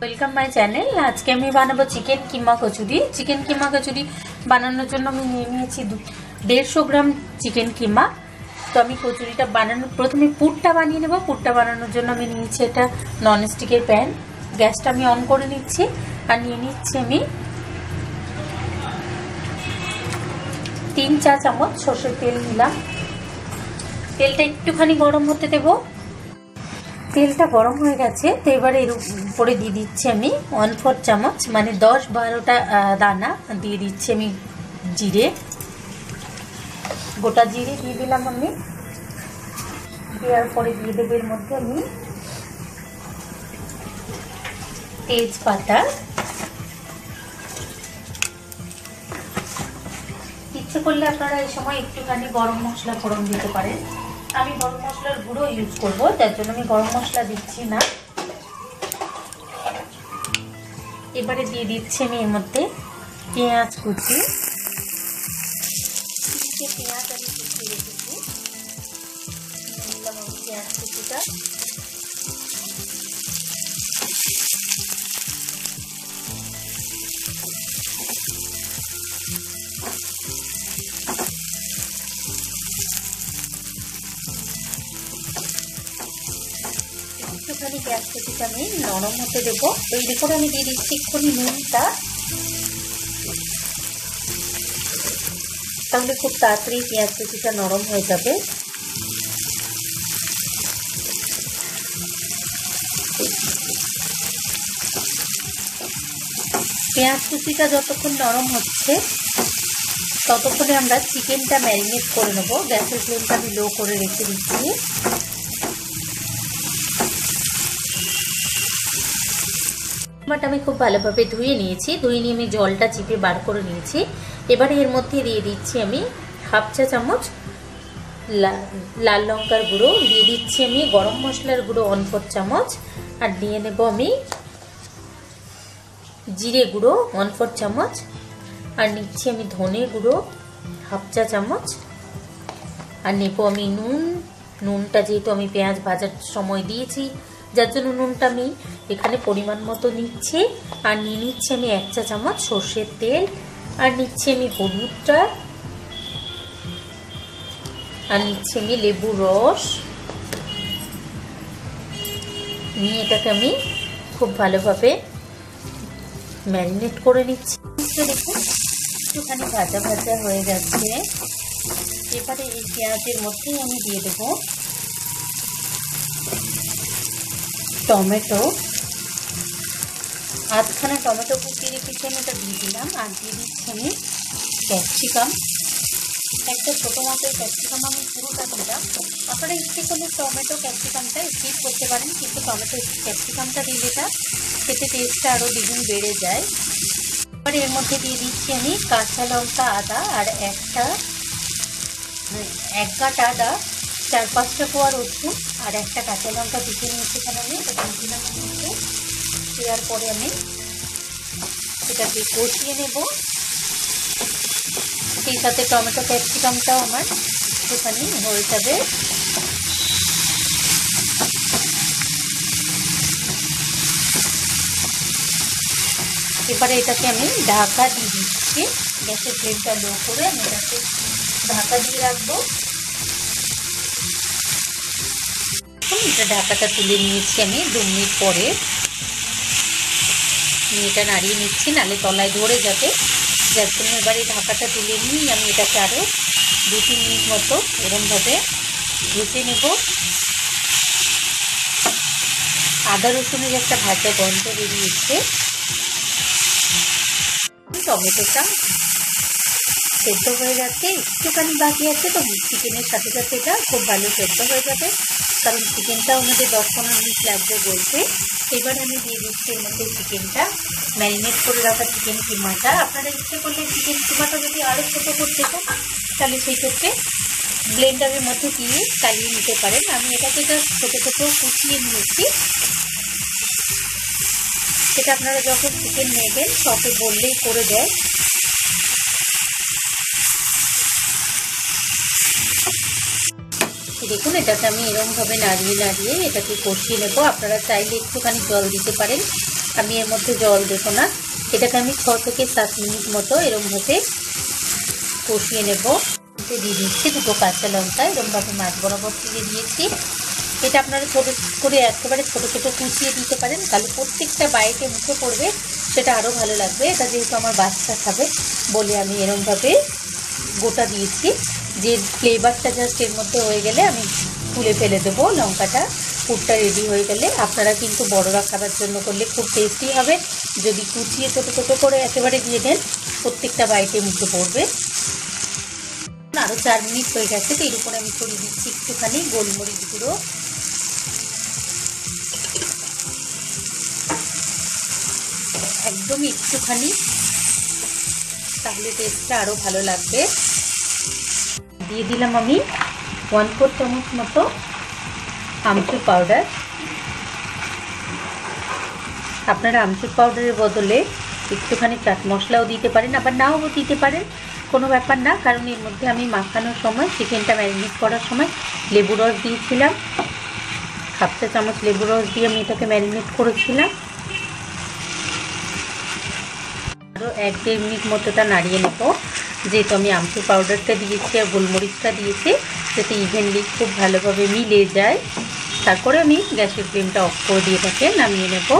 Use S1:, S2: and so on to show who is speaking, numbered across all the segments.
S1: Welcome my channel আজকে আমি বানাবো চিকেন কিমা কচুরি। চিকেন কিমা কচুরি বানানোর জন্য আমি নিয়ে নিয়েছি দেড়শো গ্রাম চিকেন কিমা। তো আমি কচুরিটা বানানোর প্রথমে পুরটা বানিয়ে নেব। পুরটা বানানোর জন্য আমি নিয়েছি এটা ননস্টিকের প্যান গ্যাসটা আমি অন করে নিচ্ছি আর নিয়ে নিচ্ছি আমি তিন চা চামচ সর্ষের তেল নিলাম। তেলটা একটুখানি গরম হতে দেবো। তেলটা গরম হয়ে গেছে, তো এবারে এর উপরে দিয়ে দিচ্ছি আমি ওয়ান ফোর চামচ মানে দশ বারোটা দানা দিয়ে দিচ্ছি আমি জিরে। গোটা জিরে দিয়ে দিলাম আমি। দেওয়ার পরে দিয়ে দেবো এর মধ্যে আমি তেজপাতা। ইচ্ছে করলে আপনারা এই সময় একটুখানি গরম মশলা ফোড়ন দিতে পারেন। আমি গরম মশলার গুঁড়ো ইউজ করব, তার জন্য আমি গরম মশলা দিচ্ছি না। এবারে দিয়ে দিচ্ছি আমি এর মধ্যে পেঁয়াজ কুচি। পেঁয়াজ আমি কুচি রেখেছি। পেঁয়াজ কুচিটা একটুখানি কুচিটা আমি নরম হতে দেবো। এর করে আমি দিয়ে দিচ্ছি এক্ষুনি নুনটা। তাহলে খুব তাড়াতাড়ি পেঁয়াজ কুচিটা নরম হয়ে যাবে। পেঁয়াজ কুচিটা যতক্ষণ নরম হচ্ছে, ততক্ষণে আমরা চিকেনটা ম্যারিনেট করে নেব। গ্যাসের ফ্লেমটা আমি লো করে রেখে দিচ্ছি। টমাটো আমি খুব ভালোভাবে ধুয়ে নিয়েছি। ধুয়ে নিয়ে আমি জলটা চিপে বার করে নিয়েছি। এবারে এর মধ্যে দিয়ে দিচ্ছি আমি হাফ চা চামচ লাল লঙ্কার গুঁড়ো। দিয়ে দিচ্ছি আমি গরম মশলার গুঁড়ো ফোর চামচ। আর দিয়ে নেব আমি জিরে গুঁড়ো ওয়ান চামচ। আর নিচ্ছি আমি ধনে গুঁড়ো হাফ চা চামচ। আর নেব আমি নুন। নুনটা যেহেতু আমি পেঁয়াজ ভাজার সময় দিয়েছি যার জন্য নুনটা আমি এখানে পরিমাণ মতো নিচ্ছি। আর নিয়ে নিচ্ছি আমি এক চা চামচ সর্ষের তেল। আর নিচ্ছি আমি হলুদটা। আর নিচ্ছি আমি লেবু রস। নিয়ে এটাকে আমি খুব ভালোভাবে ম্যারিনেট করে নিচ্ছি। দেখুন, একটুখানি ভাজা ভাজা হয়ে যাচ্ছে এবারে এই পেঁয়াজের মধ্যেই আমি দিয়ে দেবো টমেটো। আধখানা টমেটো কুচিয়ে রেখেছি আমি, ওটা দিয়ে দিলাম। আর দিয়ে দিচ্ছি আমি ক্যাপসিকাম। একটা ছোটো মাপের ক্যাপসিকাম আমি পুরোটা দিলাম। আপনারা ইচ্ছে করলে টমেটো ক্যাপসিকামটা স্কিপ করতে পারেন, কিন্তু টমেটো ক্যাপসিকামটা দিলে এটা খেতে টেস্টটা আরও দ্বিগুণ বেড়ে যায়। এবার এর মধ্যে দিয়ে দিচ্ছি আমি কাঁচা লঙ্কা আদা আর একটা এক গাঁট আদা। চার পাঁচটা কোয়া রসুন আর একটা কাঁচা লঙ্কা দিতে নিয়েছি এখানে আমি, এটা দেওয়ার পরে আমি এটাকে কষিয়ে নেব। সেই সাথে টমেটো ক্যাপসিকামটাও আমার একটুখানি হয়ে যাবে। এবারে এটাকে আমি ঢাকা দিয়ে দিচ্ছি। গ্যাসের ফ্লেমটা লো করে আমি এটাকে ঢাকা দিয়ে রাখব। এটা ঢাকাটা তুলে নিয়েছি আমি দু মিনিট পরে। আমি এটা নাড়িয়ে নিচ্ছি, নালে তলায় ধরে যাবে। যার জন্য এবার এই ঢাকাটা তুলে নিয়ে আমি এটাকে আরও দু তিন মিনিট মতো এরমভাবে ভেজে নেব। আদা রসুনের একটা ভাজা গন্ধ বেরিয়েছে। টমেটোটা সেদ্ধ হয়ে যাচ্ছে, একটুখানি বাকি আছে, তো চিকেনের সাথে সাথে এটা খুব ভালো সেদ্ধ হয়ে যাবে। কারণ চিকেনটাও আমাদের দশ পনেরো মিনিট লাগবে বলতে। এবার আমি দিয়ে দিচ্ছি এর মধ্যে চিকেনটা। ম্যারিনেট করে রাখা চিকেন কিমাটা। আপনারা ইচ্ছে করলে চিকেন কিমাটা যদি আরও ছোটো করতে চান, তাহলে সেই ক্ষেত্রে ব্লেন্ডারের মধ্যে দিয়ে চালিয়ে নিতে পারেন। আমি এটাকে জাস্ট ছোটো ছোটো কুচিয়ে নিয়েছি। সেটা আপনারা যখন চিকেন নেবেন শপে বললেই করে দেয় দেখুন, এটাকে আমি এরকমভাবে নাড়িয়ে নাড়িয়ে এটাকে কষিয়ে নেব। আপনারা চাইলে একটুখানি জল দিতে পারেন। আমি এর মধ্যে জল দেবো না। এটাকে আমি ছ থেকে সাত মিনিট মতো এরমভাবে কষিয়ে নেব। দিয়ে দিচ্ছি দুটো কাঁচা লঙ্কা। এরমভাবে মাছ বরাবর দিয়ে দিয়েছি। এটা আপনারা ছোটো করে একেবারে ছোটো ছোটো কুচিয়ে দিতে পারেন। তাহলে প্রত্যেকটা বাইকে মুখে পড়বে, সেটা আরও ভালো লাগবে। এটা যেহেতু আমার বাচ্চা খাবে বলে আমি এরমভাবে গোটা দিয়েছি। যে ফ্লেভারটা জাস্ট এর মধ্যে হয়ে গেলে আমি তুলে ফেলে দেবো, লঙ্কাটা পুরটা রেডি হয়ে গেলে। আপনারা কিন্তু বড়রা খাবার জন্য করলে খুব টেস্টি হবে। যদি কুচিয়ে ছোটো ছোটো করে একেবারে দিয়ে দেন, প্রত্যেকটা বাইকে মুখে পড়বে। আরও চার মিনিট হয়ে গেছে, তো এর উপরে আমি ছড়িয়ে দিচ্ছি একটুখানি গোলমরিচ গুঁড়ো। একদম একটুখানি, তাহলে টেস্টটা আরও ভালো লাগবে। দিয়ে দিলাম আমি ওয়ান ফোর চামচ মতো আমচুর পাউডার আপনারা আমচুর পাউডারের বদলে একটুখানি চাট মশলাও দিতে পারেন, আবার নাও দিতে পারেন, কোনো ব্যাপার না, কারণ এর মধ্যে আমি মাখানোর সময় চিকেনটা ম্যারিনেট করার সময় লেবু রস দিয়েছিলাম। হাফ চা চামচ লেবু রস দিয়ে আমি এটাকে ম্যারিনেট করেছিলাম। আরও এক দেড় মিনিট মতোটা নাড়িয়ে নেব। যেহেতু আমি আমচুর পাউডারটা দিয়েছি আর গোলমরিচটা দিয়েছি, যাতে ইভেনলি খুব ভালোভাবে মিলে যায়। তারপরে আমি গ্যাসের ফ্লেমটা অফ করে দিয়ে তাকে নামিয়ে নেব।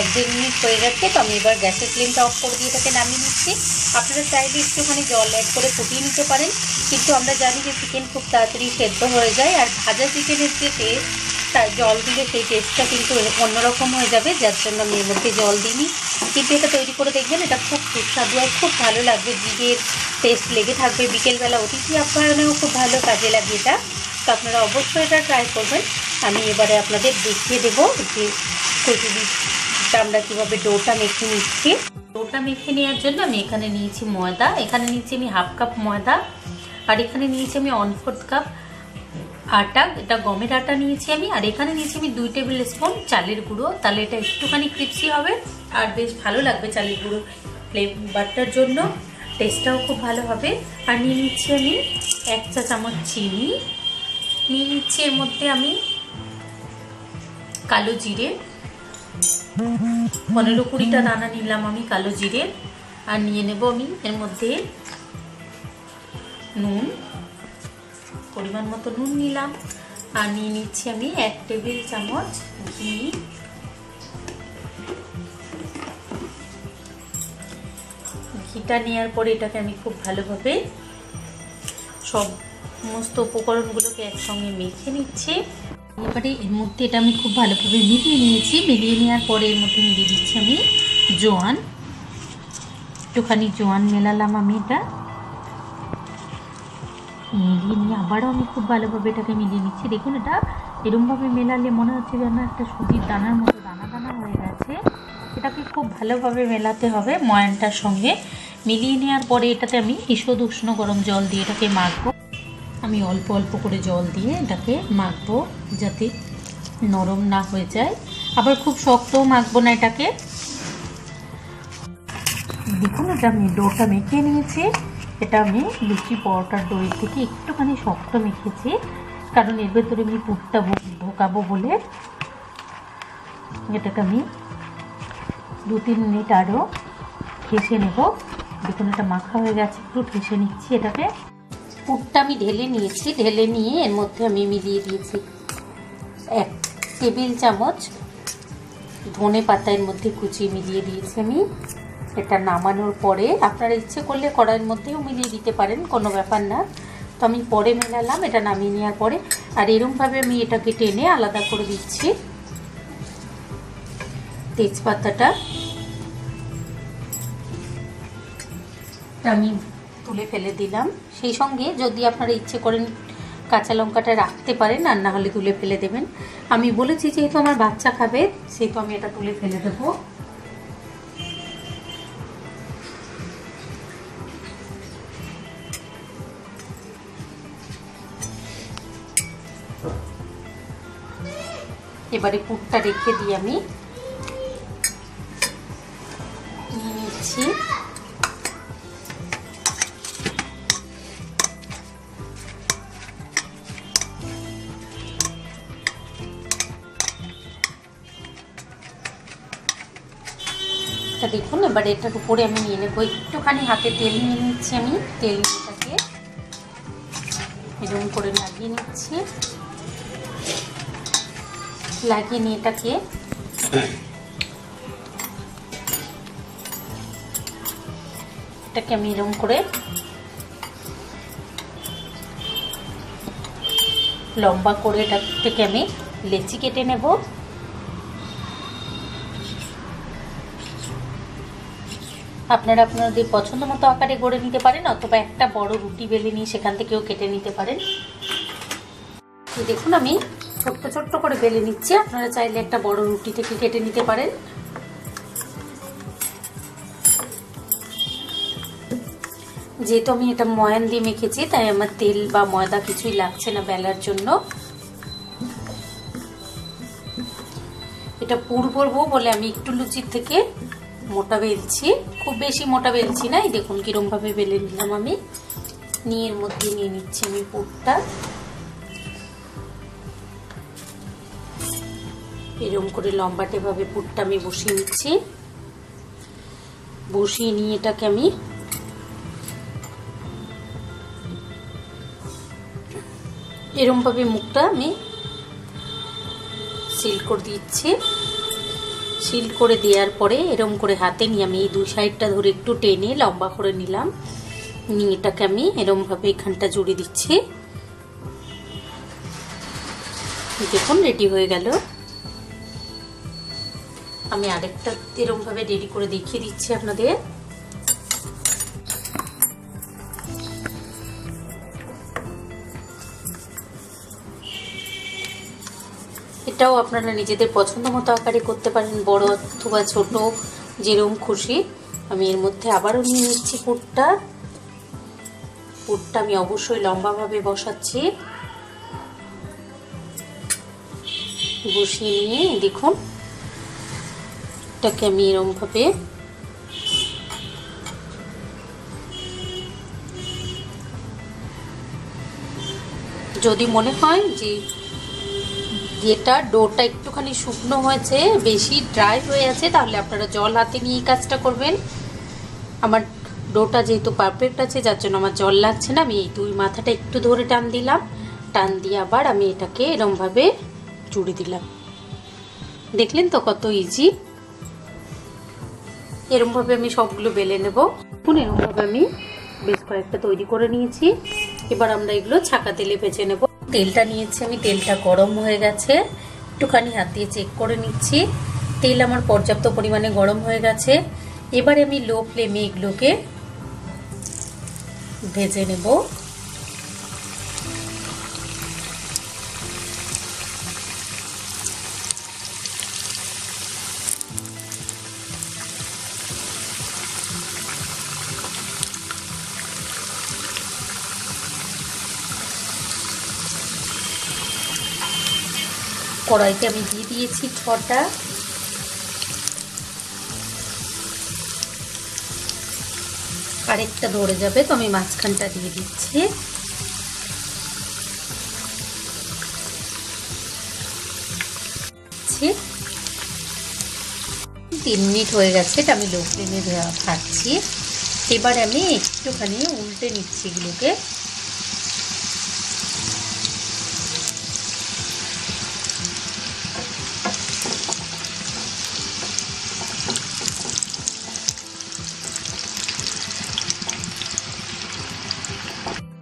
S1: এক দেড় মিনিট হয়ে গেছে, তো আমি এবার গ্যাসের ফ্লেমটা অফ করে দিয়ে তাকে নামিয়ে নিচ্ছি। আপনারা চাইলে একটুখানি জল অ্যাড করে ফুটিয়ে নিতে পারেন, কিন্তু আমরা জানি যে চিকেন খুব তাড়াতাড়ি সেদ্ধ হয়ে যায়, আর ভাজা চিকেনের যে টেস্ট তার জল দিলে সেই টেস্টটা কিন্তু অন্যরকম হয়ে যাবে, যার জন্য আমি এর মধ্যে জল দিইনি। কিন্তু এটা তৈরি করে দেখবেন, এটা খুব সুস্বাদু আর খুব ভালো লাগবে। জিভের টেস্ট লেগে থাকবে। বিকেলবেলা অতিথি আপ্যায়নেও খুব ভালো কাজে লাগে এটা। তো আপনারা অবশ্যই এটা ট্রাই করবেন। আমি এবারে আপনাদের দেখিয়ে দেবো যে কচুরিটা আমরা কীভাবে ডোটা মেখে নিচ্ছি। ডোটা মেখে নেওয়ার জন্য আমি এখানে নিয়েছি ময়দা। এখানে নিয়েছি আমি হাফ কাপ ময়দা। আর এখানে নিয়েছি আমি ওয়ান ফোর্থ কাপ আটা, এটা গমের আটা নিয়েছি আমি, আর এখানে নিয়েছি আমি দুই টেবিল স্পুন চালের গুঁড়ো। তাহলে এটা একটুখানি ক্রিপসি হবে, আর বেশ ভালো লাগবে চালের গুঁড়ো ফ্লেভারটার জন্য। টেস্টটাও খুব ভালো হবে। আর নিয়ে নিচ্ছি আমি এক চা চামচ চিনি। নিয়ে নিচ্ছি এর মধ্যে আমি কালো জিরে। পনেরো কুড়িটা দানা নিলাম আমি কালো জিরে। আর নিয়ে নেব আমি এর মধ্যে নুন। পরিমাণ মতো নুন নিলাম আর নিয়ে নিচ্ছি আমি এক টেবিল চামচ ঘি। ঘিটা নেওয়ার পরে এটাকে আমি খুব ভালোভাবে সব সমস্ত উপকরণগুলোকে একসঙ্গে মেখে নিচ্ছি। এবারে এর মধ্যে এটা আমি খুব ভালোভাবে মিলিয়ে নিয়েছি। মিলিয়ে নেওয়ার পরে এর মধ্যে মিলিয়ে দিচ্ছি আমি জোয়ান। একটুখানি জোয়ান মেলালাম আমি এটা। মিলিয়ে নিয়ে আবারও আমি খুব ভালোভাবে এটাকে মিলিয়ে নিচ্ছি। দেখুন, এটা এরমভাবে মেলালে মনে হচ্ছে যেন একটা সুজির দানার মতো, দানা দানা হয়ে গেছে। এটাকে খুব ভালোভাবে মেলাতে হবে ময়ানটার সঙ্গে। মিলিয়ে নেওয়ার পরে এটাতে আমি ঈষদ উষ্ণ গরম জল দিয়ে এটাকে মাখবো। আমি অল্প অল্প করে জল দিয়ে এটাকে মাখবো যাতে নরম না হয়ে যায়। আবার খুব শক্তও মাখবো না এটাকে। দেখুন, এটা আমি ডোটা মেখে নিয়েছি। এটা আমি লুচি পরোটার দই থেকে একটুখানি শক্ত মেখেছি, কারণ এর ভেতরে আমি পুরটা ঢোকাবো বলে। এটাকে আমি দু তিন মিনিট আরও ঠেসে নেব। দেখুন, এটা মাখা হয়ে গেছে, একটু ঠেসে নিচ্ছি এটাকে। পুরটা আমি ঢেলে নিয়েছি, ঢেলে নিয়ে এর মধ্যে আমি মিলিয়ে দিয়েছি এক টেবিল চামচ ধনে পাতার মধ্যে কুচিয়ে মিলিয়ে দিয়েছি আমি। এটা নামানোর পরে আপনারা ইচ্ছে করলে কড়াইয়ের মধ্যেও মিলিয়ে দিতে পারেন, কোনো ব্যাপার না। তো আমি পরে মেলালাম, এটা নামিয়ে নেওয়ার পরে। আর এরমভাবে আমি এটাকে টেনে আলাদা করে দিচ্ছি। তেজপাতাটা। আমি তুলে ফেলে দিলাম। সেই সঙ্গে যদি আপনারা ইচ্ছে করেন কাঁচা লঙ্কাটা রাখতে পারেন, আর না হলে তুলে ফেলে দেবেন। আমি বলেছি যেহেতু আমার বাচ্চা খাবে, সেহেতু আমি এটা তুলে ফেলে দেবো। এবারে পুরটা রেখে দিয়ে আমি। নিচ্ছি দেখুন, এবার এটার উপরে আমি নিয়ে নেব। একটুখানি হাতে তেল নিয়ে নিচ্ছি আমি, তেল এটাকে এরকম করে লাগিয়ে নিচ্ছি। লাগিয়ে নিয়ে এটাকে। এটাকে আমি এরকম করে লম্বা করে এটা থেকে আমি লেচি কেটে নেব। আপনারা আপনাদের পছন্দ মতো আকারে গড়ে নিতে পারেন অথবা একটা বড় রুটি বেলে নিয়ে সেখান থেকেও কেটে নিতে পারেন। দেখুন আমি ছোট্ট ছোট্ট করে বেলে নিচ্ছি। আপনারা চাইলে একটা বড় রুটি থেকে কেটে নিতে পারেন। যেহেতু আমি এটা ময়ান দিয়ে মেখেছি, তাই আমার তেল বা ময়দা কিছুই লাগছে না বেলার জন্য। এটা পুর করব বলে আমি একটু লুচির থেকে মোটা বেলছি। খুব বেশি মোটা বেলছি না, এই দেখুন কিরম ভাবে বেলে নিলাম আমি। নিয়ে এর মধ্যে নিয়ে নিচ্ছি আমি পুরটা। এরকম করে লম্বাটে ভাবে পুরটা আমি বসিয়ে নিচ্ছি। বসিয়ে নিয়ে এটাকে আমি এরমভাবে মুখটা আমি সিল করে দিচ্ছি। সিল করে দেওয়ার পরে এরম করে হাতে নিয়ে আমি এই দুই সাইডটা ধরে একটু টেনে লম্বা করে নিলাম। নিয়ে এটাকে আমি এরমভাবে এখানটা জুড়ে দিচ্ছি। দেখুন, রেডি হয়ে গেল। আমি আরেকটা এরমভাবে রেডি করে দেখিয়ে দিচ্ছি আপনাদের। এটাও আপনারা নিজেদের পছন্দ মতো আকারে করতে পারেন, বড় অথবা ছোট, যেরকম খুশি। আমি এর মধ্যে আবারও নিয়ে নিচ্ছি পুরটা। পুরটা আমি অবশ্যই লম্বাভাবে বসাচ্ছি। বসিয়ে নিয়ে, দেখুন। এটাকে আমি এরমভাবে যদি মনে হয় যে যেটা ডোটা একটুখানি শুকনো হয়েছে, বেশি ড্রাই হয়ে আছে, তাহলে আপনারা জল হাতে নিয়ে কাজটা করবেন। আমার ডোটা যেহেতু পারফেক্ট আছে, যার জন্য আমার জল লাগছে না, আমি এই দুই মাথাটা একটু ধরে টান দিলাম। টান দিয়ে আবার আমি এটাকে এরমভাবে জুড়ে দিলাম। দেখলেন তো কত ইজি এরমভাবে আমি সবগুলো বেলে নেব। এখন এরমভাবে আমি বেশ কয়েকটা তৈরি করে নিয়েছি। এবার আমরা এগুলো ছাকা তেলে ভেজে নেব। তেলটা নিয়েছি আমি, তেলটা গরম হয়ে গেছে। একটুখানি হাত দিয়ে চেক করে নিচ্ছি। তেল আমার পর্যাপ্ত পরিমাণে গরম হয়ে গেছে। এবারে আমি লো ফ্লেমে এগুলোকে ভেজে নেব। কড়াইতে আমি দিয়ে দিয়েছি ছটা আরেকটা ধরে যাবে তো আমি মাঝখানটা দিয়ে দিচ্ছি। তিন মিনিট হয়ে গেছে, এটা আমি লো ফ্লেমে খাচ্ছি এবার আমি একটুখানি উল্টে নিচ্ছি এগুলোকে।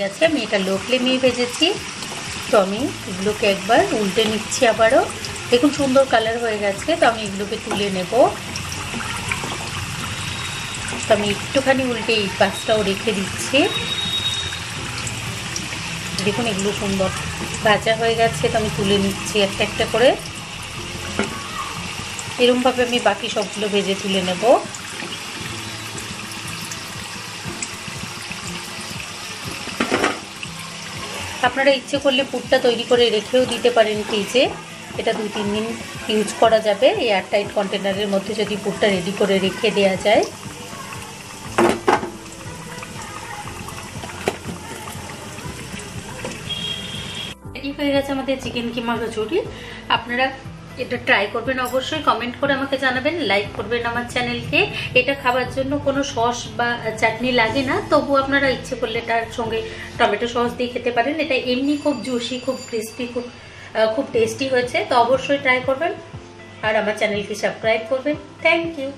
S1: গেছে, আমি এটা লো ফ্লেমেই ভেজেছি। তো আমি এগুলোকে একবার উল্টে নিচ্ছি আবারও। দেখুন সুন্দর কালার হয়ে গেছে, তো আমি এগুলোকে তুলে নেব। তো আমি একটুখানি উল্টে এই পাশটাও রেখে দিচ্ছি। দেখুন এগুলো সুন্দর ভাজা হয়ে গেছে, তো আমি তুলে নিচ্ছি একটা একটা করে। এরমভাবে আমি বাকি সবগুলো ভেজে তুলে নেব। আপনারা ইচ্ছে করলে পুরটা তৈরি করে রেখেও দিতে পারেন ফ্রিজে। এটা দুই, তিন দিন ইউজ করা যাবে। এয়ারটাইট কন্টেনারের মধ্যে যদি পুরটা রেডি করে রেখে দেওয়া যায়। রেডি হয়ে গেছে আমাদের চিকেন কিমা কচুরি। আপনারা এটা ট্রাই করবেন অবশ্যই কমেন্ট করে আমাকে জানাবেন লাইক করবেন আমার চ্যানেলকে এটা খাবার জন্য কোনো সস বা চাটনি লাগে না, তবু আপনারা ইচ্ছে করলে তার সঙ্গে টমেটো সস দিয়ে খেতে পারেন। এটা এমনি খুব জুসি খুব ক্রিস্পি খুব খুব টেস্টি হয়েছে। তো অবশ্যই ট্রাই করবেন আর আমার চ্যানেলকে সাবস্ক্রাইব করবেন। Thank you